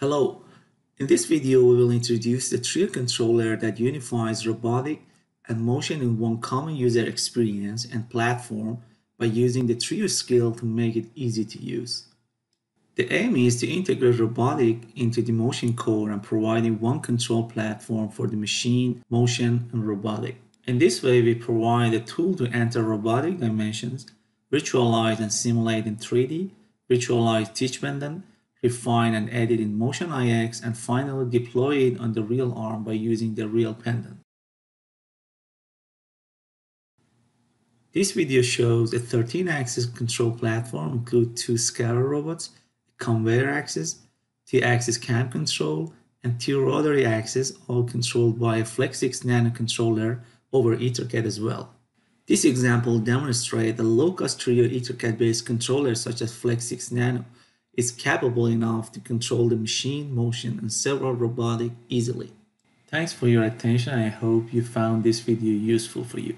Hello, in this video we will introduce the Trio controller that unifies robotic and motion in one common user experience and platform by using the Trio skill to make it easy to use. The aim is to integrate robotic into the motion core and providing one control platform for the machine, motion, and robotic. In this way, we provide a tool to enter robotic dimensions, visualize and simulate in 3D, visualize teach pendant, refine and edit in Motion IX, and finally deploy it on the real arm by using the real pendant. This video shows a 13-axis control platform include two SCARA robots, a conveyor axis, two-axis cam control, and two rotary axes, all controlled by a Flex-6 Nano controller over EtherCAT as well. This example demonstrates a low-cost Trio EtherCAT-based controller such as Flex-6 Nano is capable enough to control the machine, motion, and several robotic easily. Thanks for your attention. I hope you found this video useful for you.